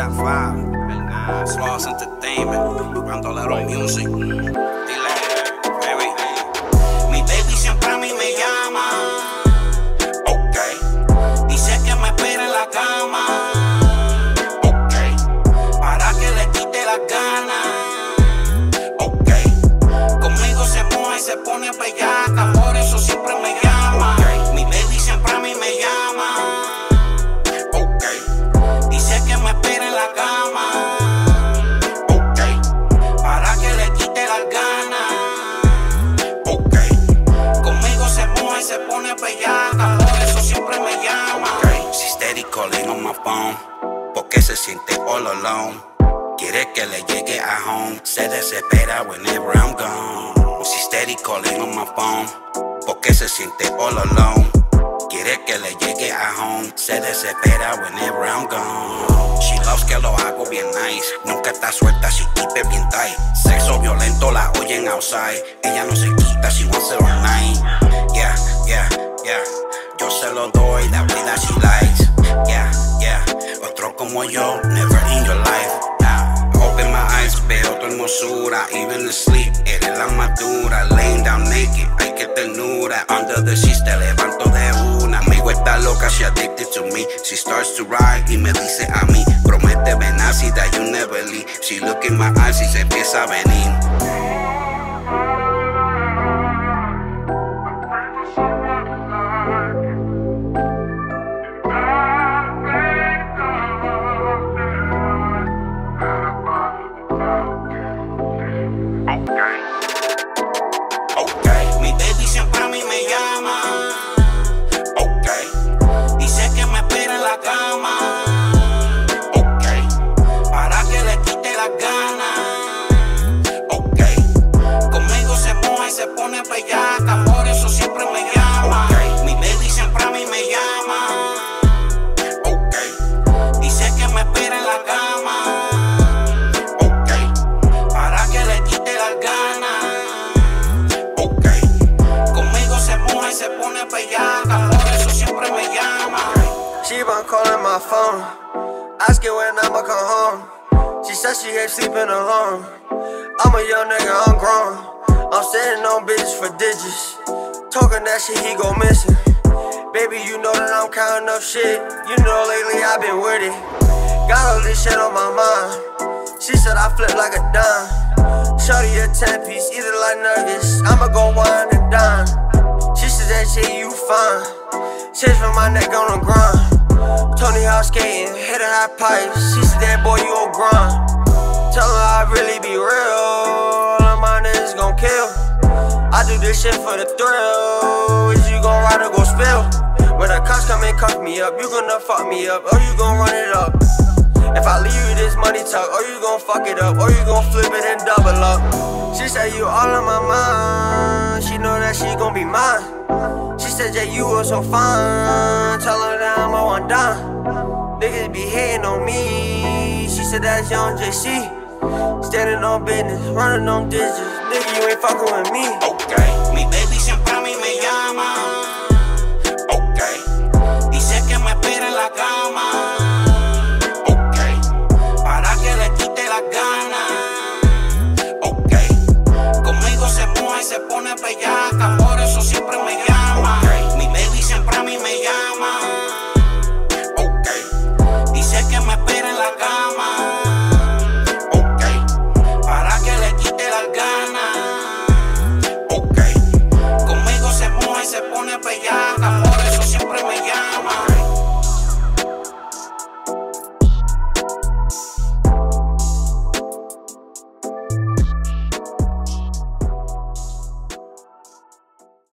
top 5. Uh, Sloss Entertainment, Bandolero Music. Mm. Pone bellaca. Por eso siempre me llama. Ok. She's steady calling on my phone. Porque se siente all alone. Quiere que le llegue a home. Se desespera whenever I'm gone. She's steady calling on my phone. Porque se siente all alone. Quiere que le llegue a home. Se desespera whenever I'm gone. She loves que lo hago bien nice. Nunca está suelta, she keep it bien tight. Sexo violento la oyen outside. Ella no se quita, she wants it all Under the sheets te levanto de una. Amigo está loca, she addicted to me. She starts to ride y me dice a mí. Promete venazi that you never leave. She look in my eyes y se empieza a venir. She been calling my phone, asking when I'ma come home. She said she hates sleeping alone. I'm a young nigga, I'm grown. I'm sitting on bitches for digits. Talking that shit, he go missing. Baby, you know that I'm counting up shit. You know lately I've been with it. Got all this shit on my mind. She said I flip like a dime. Shorty a 10 piece, either like nuggets. I'ma go wine and dine. That shit you fine. Shit from my neck on the grind. Tony Hawk skating, hit a high pipe. She said that boy you a grind. Tell her I really be real. All of my niggas gon' kill. I do this shit for the thrill. Is you gon' ride or go spill? When the cops come and cuff me up, you gonna fuck me up, or you gon' run it up. If I leave you this money talk, or oh, you gon' fuck it up, or you gon' flip it and double up. She said you all on my mind. She know that she gon' be mine. She said that you were so fine. Tell her that I'm a one dime. Niggas be hating on me. She said that's young Jay-C. Standing on business, running on digits. Nigga, you ain't fucking with me. Oh.